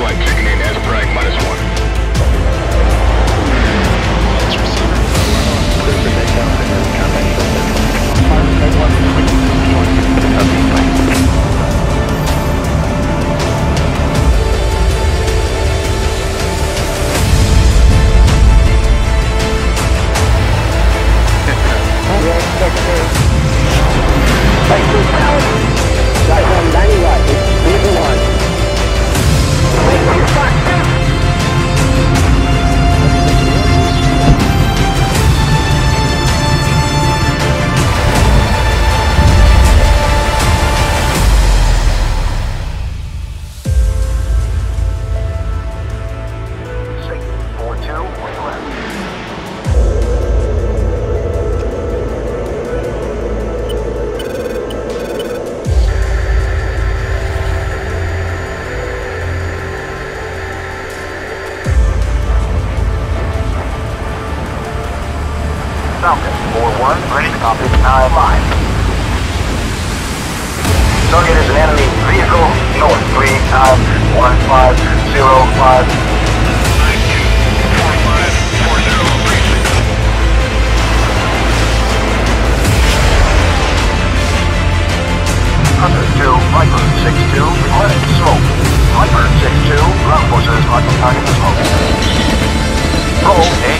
White, checking in as Falcon 4-1, ready to copy, I-5. Target is an enemy vehicle, north 3 times 1505. Hunter 2, Viper 6-2, requesting smoke. Viper 6-2, ground forces, marking target for smoke. Roll A.